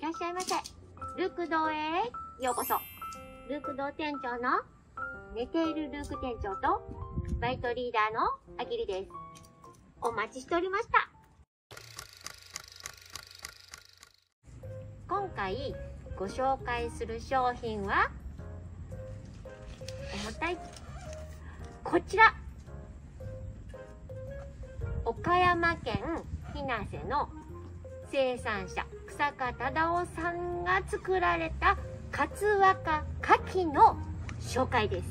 いらっしゃいませ。ルーク堂へようこそ。ルーク堂店長の寝ているルーク店長とバイトリーダーのあきりです。お待ちしておりました。今回ご紹介する商品は重たいこちら岡山県日生の生産者草加忠夫さんが作られた勝若牡蠣の紹介です。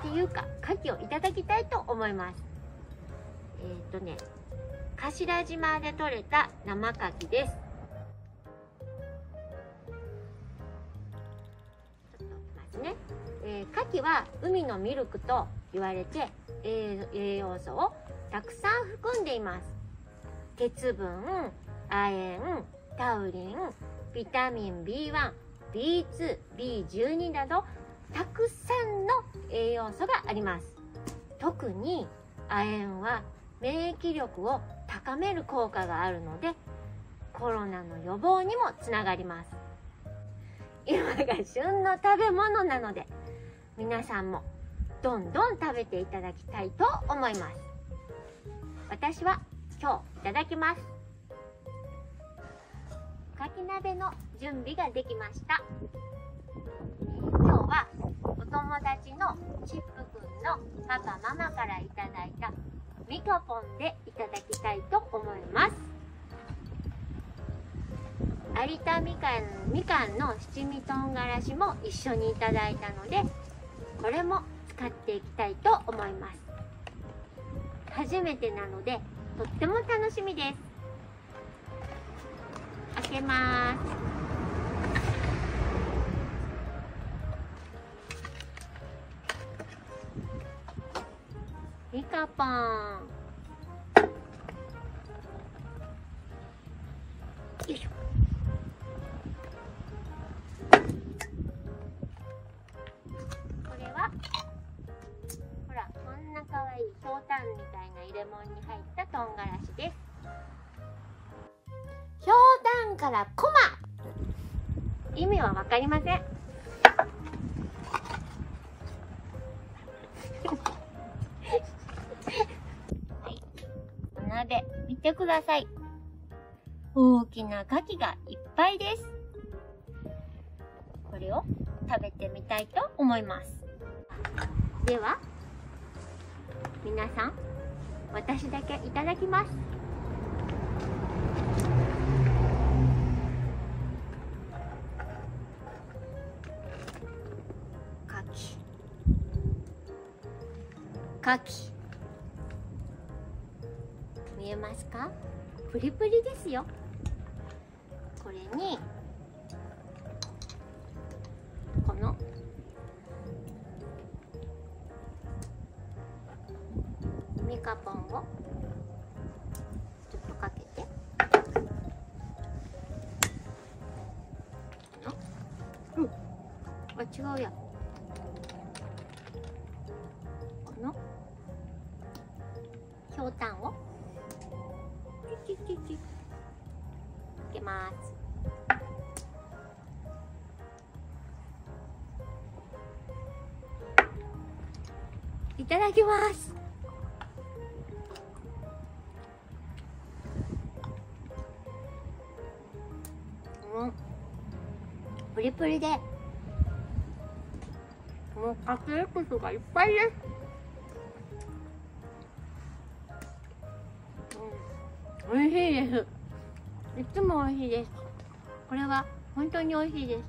っていうか牡蠣をいただきたいと思います。えっ、ー、とね頭島で採れた生牡蠣です。ちょっとますね、えー、牡蠣は海のミルクと言われて栄養素をたくさん含んでいます。鉄分亜鉛タウリンビタミン B1 B2、B12 などたくさんの栄養素があります。特に亜鉛は免疫力を高める効果があるのでコロナの予防にもつながります。今が旬の食べ物なので皆さんもどんどん食べていただきたいと思います。私は今日いただきます。かき鍋の準備ができました。今日はお友達のチップくんのパパママからいただいたミカポンでいただきたいと思います。有田みかんみかんの七味とんがらしも一緒にいただいたのでこれも使っていきたいと思います。初めてなのでとっても楽しみです。開けます。リカポン。よいしょ。愛いひょうたんみたいな入れ物に入ったとんがらしです。ひょうたんからコマ意味はわかりません。はい。お鍋見てください。大きな牡蠣がいっぱいです。これを食べてみたいと思います。では皆さん私だけいただきます。牡蠣見えますか？プリプリですよ。これにこのカポンをちょっとかけて。うん。あ違うや。この。ひょうたんを。キュキュキュかけます。いただきますプリで。もうカツエクスがいっぱいです。美味しいです。いつも美味しいです。これは本当に美味しいです。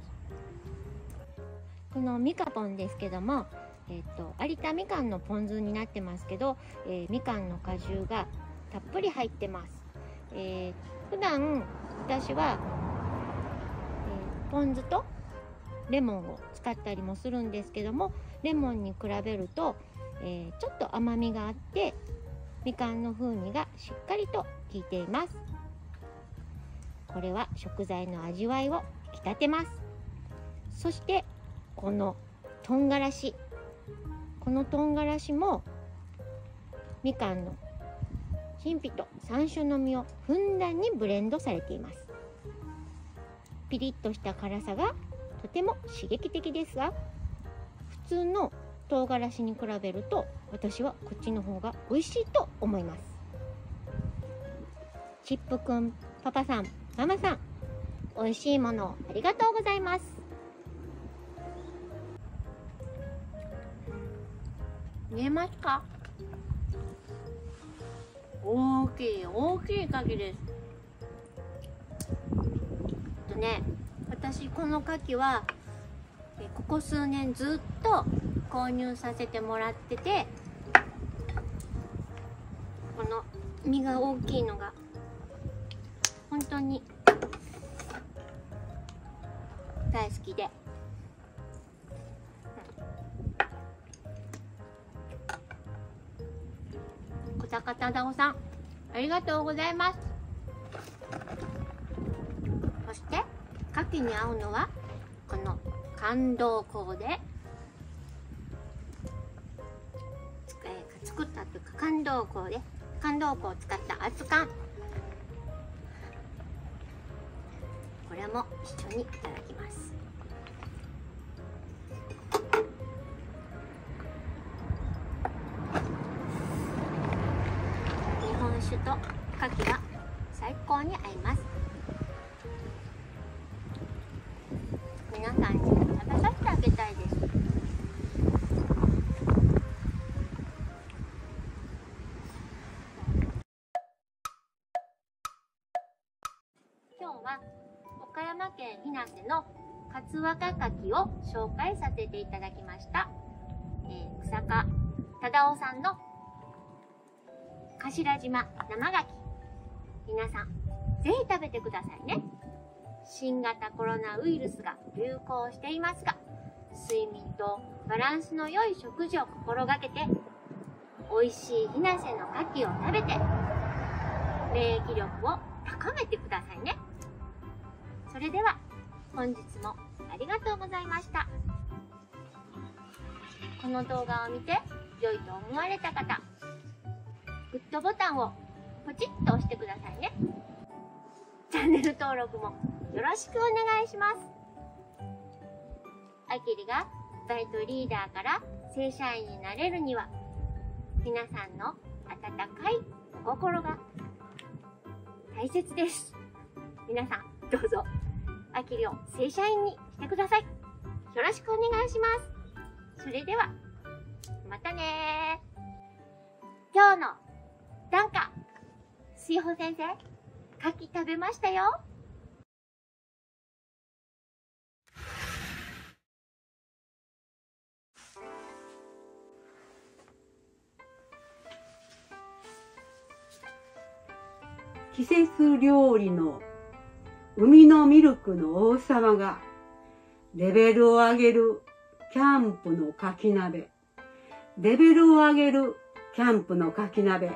このミカポンですけどもえっ、ー、と有田みかんのポン酢になってますけど、えー、みかんの果汁がたっぷり入ってます、えー、普段私は、えー、ポン酢とレモンを使ったりもするんですけどもレモンに比べると、えー、ちょっと甘みがあってみかんの風味がしっかりと効いています。これは食材の味わいを引き立てます。そしてこのとんがらしこのとんがらしもみかんの金皮と山椒の実をふんだんにブレンドされています。ピリッとした辛さがとても刺激的ですが普通の唐辛子に比べると私はこっちの方が美味しいと思います。チップくんパパさんママさん美味しいものをありがとうございます。見えますか？大きい大きい牡蠣です。とね私この牡蠣はここ数年ずっと購入させてもらっててこの身が大きいのが本当に大好きで。小高忠夫さんありがとうございます牡蠣に合うのはこの感動香で、えー、作ったというか感動香で感動香を使った熱燗これも一緒にいただきます。日本酒と牡蠣が最高に合います。県日生の勝若牡蠣を紹介させていただきました、えー、草加忠夫さんの頭島生牡蠣。皆さんぜひ食べてくださいね。新型コロナウイルスが流行していますが睡眠とバランスの良い食事を心がけて美味しい日生の牡蠣を食べて免疫力を高めてくださいね。それでは本日もありがとうございました。この動画を見て良いと思われた方グッドボタンをポチッと押してくださいね。チャンネル登録もよろしくお願いします。あきりがバイトリーダーから正社員になれるには皆さんの温かいお心が大切です。皆さんどうぞ。あきりを正社員にしてください。よろしくお願いします。それではまたね今日の短歌水穂先生牡蠣食べましたよ。季節料理の海のミルクの王様がレベルを上げるキャンプのかき鍋。レベルを上げるキャンプのかき鍋。